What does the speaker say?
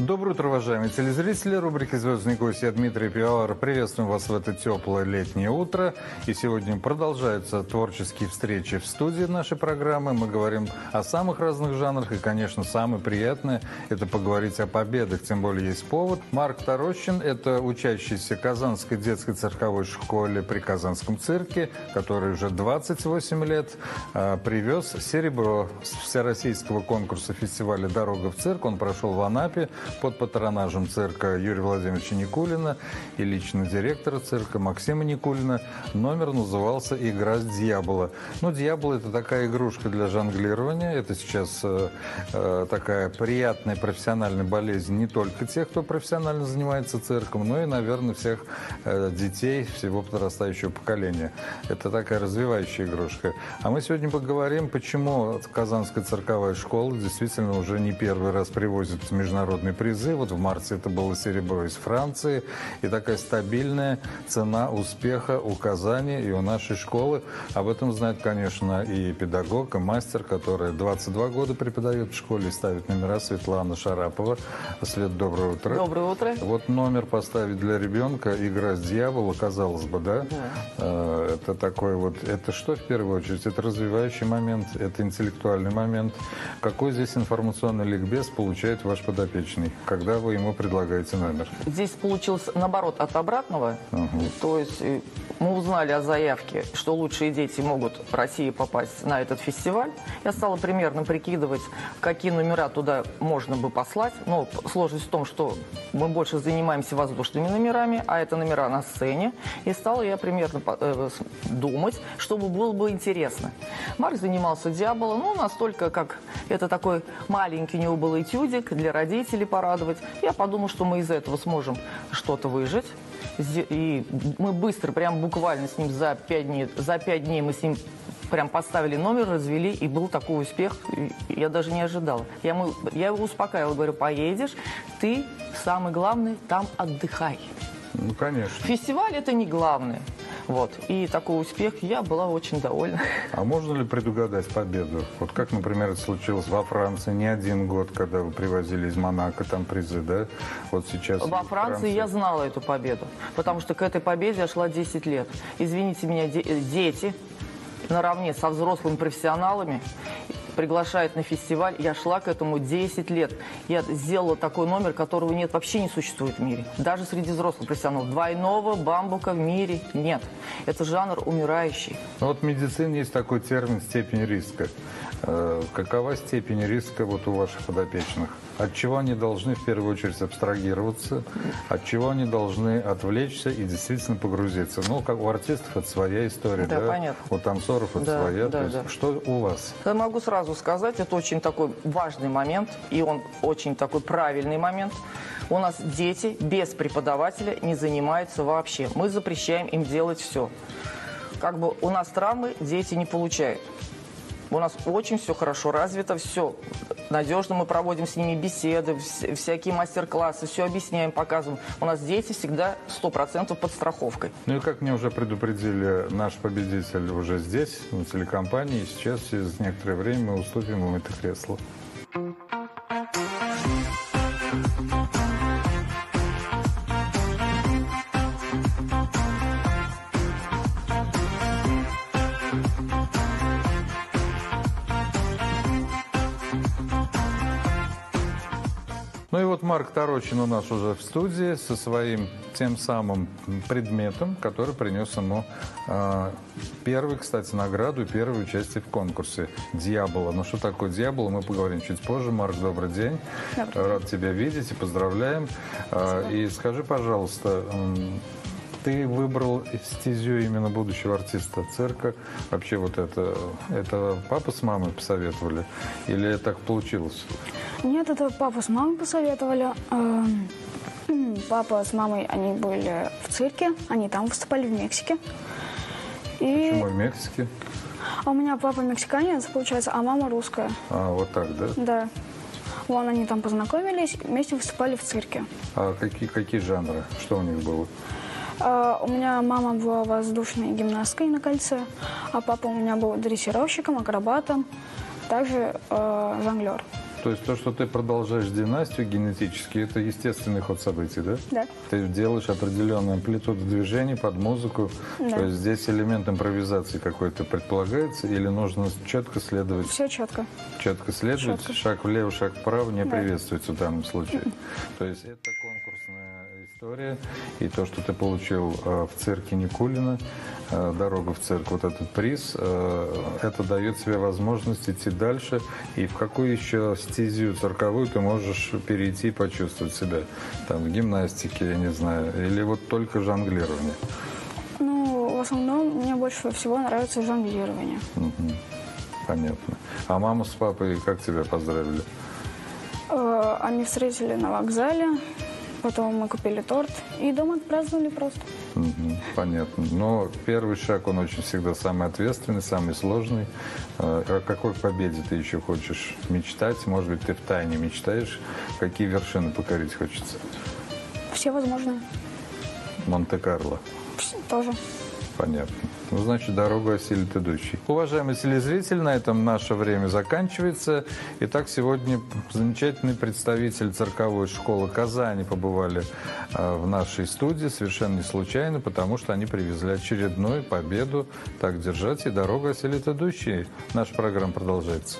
Доброе утро, уважаемые телезрители. Рубрика «Звездный гость» я Дмитрий Пиавар. Приветствуем вас в это теплое летнее утро. И сегодня продолжаются творческие встречи в студии нашей программы. Мы говорим о самых разных жанрах. И, конечно, самое приятное – это поговорить о победах. Тем более есть повод. Марк Тарощин – это учащийся Казанской детской цирковой школе при Казанском цирке, который уже 28 лет а, привез серебро с всероссийского конкурса фестиваля «Дорога в цирк». Он прошел в Анапе под патронажем цирка Юрия Владимировича Никулина и лично директора цирка Максима Никулина. Номер назывался «Игра с дьявола». Ну, дьявол – это такая игрушка для жонглирования. Это сейчас э, э, такая приятная профессиональная болезнь не только тех, кто профессионально занимается цирком, но и, наверное, всех э, детей всего подрастающего поколения. Это такая развивающая игрушка. А мы сегодня поговорим, почему Казанская цирковая школа действительно уже не первый раз привозит международные призы. Вот в марте это было серебро из Франции. И такая стабильная цена успеха у Казани и у нашей школы. Об этом знает, конечно, и педагог, и мастер, которая 22 года преподает в школе и ставит номера Светлана Шарапова. След, доброе утро. Доброе утро. Вот номер поставить для ребенка «Игра с дьяволом», казалось бы, да? Да. Э, Это такой вот, это что в первую очередь? Это развивающий момент, это интеллектуальный момент. Какой здесь информационный ликбез получает ваш подопечный, когда вы ему предлагаете номер? Здесь получилось наоборот от обратного. То есть э, мы узнали о заявке, что лучшие дети могут в России попасть на этот фестиваль. Я стала примерно прикидывать, какие номера туда можно бы послать. Но сложность в том, что мы больше занимаемся воздушными номерами, а это номера на сцене. И стала я примерно э, думать, чтобы было бы интересно. Марк занимался дьяволом, ну, настолько, как это такой маленький у него был этюдик для родителей порадовать. Я подумал, что мы из этого сможем что-то выжить. И мы быстро, прям буквально с ним за пять дней, за пять дней мы с ним прям поставили номер, развели, и был такой успех, я даже не ожидала. Я, ему, я его успокаивала, говорю, поедешь, ты, самый главный, там отдыхай. Ну, конечно. Фестиваль это не главное. Вот. И такой успех, я была очень довольна. А можно ли предугадать победу? Вот как, например, это случилось во Франции не один год, когда вы привозили из Монако там призы, да? Вот сейчас... Во Франции я знала эту победу, потому что к этой победе я шла 10 лет. Извините меня, де- э, дети наравне со взрослыми профессионалами приглашают на фестиваль. Я шла к этому 10 лет. Я сделала такой номер, которого нет, вообще не существует в мире. Даже среди взрослых профессионалов. Двойного бамбука в мире нет. Это жанр умирающий. Ну, вот в медицине есть такой термин «степень риска». Э, Какова степень риска вот у ваших подопечных? От чего они должны в первую очередь абстрагироваться? От чего они должны отвлечься и действительно погрузиться? Ну, как у артистов это своя история, Да, да? понятно. У танцоров это Да, своя. да, да. Что у вас? Я могу сразу сказать, это очень такой важный момент, и он очень такой правильный момент. У нас дети без преподавателя не занимаются вообще. Мы запрещаем им делать все. Как бы у нас травмы дети не получают. У нас очень все хорошо развито, все надежно. Мы проводим с ними беседы, вс- всякие мастер-классы, все объясняем, показываем. У нас дети всегда 100% под страховкой. Ну и как мне уже предупредили, наш победитель уже здесь, на телекомпании. Сейчас через некоторое время мы уступим ему это кресло. Ну и вот Марк Тарочин у нас уже в студии со своим тем самым предметом, который принес ему э, первый, кстати, награду и первое участие в конкурсе «Дьявола». Ну что такое «Дьявол», мы поговорим чуть позже. Марк, добрый день. Рад тебя видеть и поздравляем. Э, и скажи, пожалуйста, ты выбрал стезю именно будущего артиста цирка. Вообще вот это, это папа с мамой посоветовали? Или так получилось? Нет, это папа с мамой посоветовали. Эм, Папа с мамой, они были в цирке, они там выступали в Мексике. И Почему в Мексике? а у меня папа мексиканец, получается, а мама русская. А, вот так, да? Да. Вон они там познакомились, вместе выступали в цирке. А какие, какие жанры? Что у них было? А, У меня мама была воздушной гимнасткой на кольце, а папа у меня был дрессировщиком, акробатом, также э, жонглер. То есть то, что ты продолжаешь династию генетически, это естественный ход событий, да? Да. Ты делаешь определенную амплитуду движений под музыку. Да. То есть здесь элемент импровизации какой-то предполагается или нужно четко следовать, Все четко. четко следовать, Четко. шаг влево, шаг вправо не Да. приветствуется в данном случае. То есть это конкурсная история. И то, что ты получил э, в цирке Никулина, э, «Дорога в цирк», вот этот приз, э, это дает тебе возможность идти дальше. И в какую еще стезию цирковую ты можешь перейти и почувствовать себя? Там, в гимнастике, я не знаю, или вот только жонглирование? Ну, в основном мне больше всего нравится жонглирование. Мгм. Понятно. А мама с папой как тебя поздравили? Они встретили на вокзале, потом мы купили торт и дома отпраздновали просто. Понятно. Но первый шаг, он очень всегда самый ответственный, самый сложный. Э, О какой победе ты еще хочешь мечтать? Может быть, ты в тайне мечтаешь? Какие вершины покорить хочется? Все возможные. Монте-Карло. Тоже. Понятно. Ну, значит, дорогу осилит идущий. Уважаемый телезритель, на этом наше время заканчивается. Итак, сегодня замечательный представитель цирковой школы Казани побывали э, в нашей студии совершенно не случайно, потому что они привезли очередную победу. Так держать, и дорога осилит идущий. Наша программа продолжается.